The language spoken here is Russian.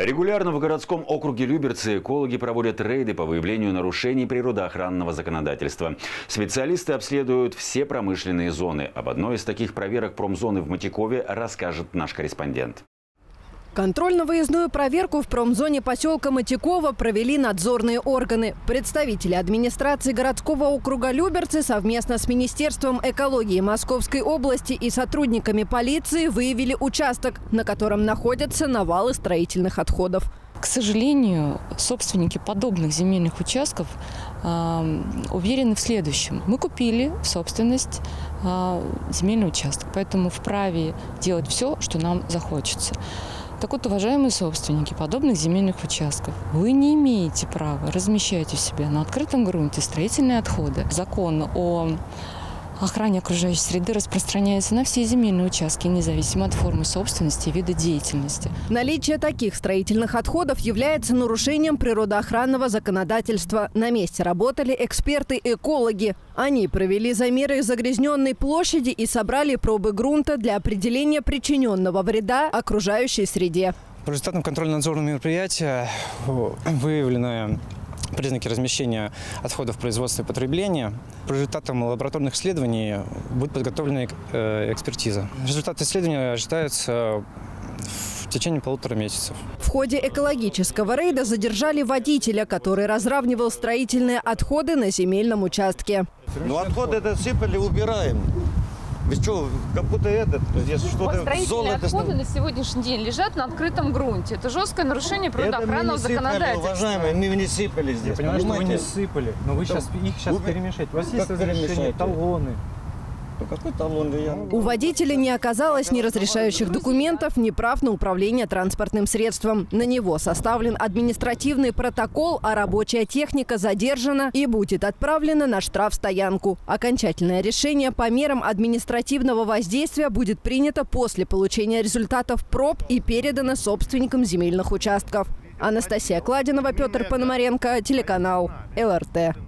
Регулярно в городском округе Люберцы экологи проводят рейды по выявлению нарушений природоохранного законодательства. Специалисты обследуют все промышленные зоны. Об одной из таких проверок промзоны в Матикове расскажет наш корреспондент. Контрольно-выездную проверку в промзоне поселка Матякова провели надзорные органы. Представители администрации городского округа Люберцы совместно с Министерством экологии Московской области и сотрудниками полиции выявили участок, на котором находятся навалы строительных отходов. К сожалению, собственники подобных земельных участков э, уверены в следующем. Мы купили в собственность э, земельный участок, поэтому вправе делать все, что нам захочется. Так вот, уважаемые собственники подобных земельных участков, вы не имеете права размещать у себя на открытом грунте строительные отходы. Закон о охране окружающей среды распространяется на все земельные участки, независимо от формы собственности и вида деятельности. Наличие таких строительных отходов является нарушением природоохранного законодательства. На месте работали эксперты-экологи. Они провели замеры загрязненной площади и собрали пробы грунта для определения причиненного вреда окружающей среде. По результатам контрольно-надзорного мероприятия выявленное признаки размещения отходов производства и потребления. По результатам лабораторных исследований будет подготовлена э, экспертиза. Результаты исследования ожидаются в течение полутора месяцев. В ходе экологического рейда задержали водителя, который разравнивал строительные отходы на земельном участке. Ну отходы это сыпали, убираем. Вы что, как будто этот, здесь что-то Строительные отходы на сегодняшний день лежат на открытом грунте. Это жесткое нарушение природоохранного законодательства. уважаемые, мы не сыпали здесь. Я понимаю, что вы понимаете? не сыпали, но вы сейчас, их сейчас Вы- перемешаете. У вас есть разрешение, талоны. Ну, какой талон я? У водителя не оказалось ни разрешающих документов, ни прав на управление транспортным средством. На него составлен административный протокол, а рабочая техника задержана и будет отправлена на штрафстоянку. Окончательное решение по мерам административного воздействия будет принято после получения результатов проб и передано собственникам земельных участков. Анастасия Кладинова, Петр Пономаренко, телеканал ЛРТ.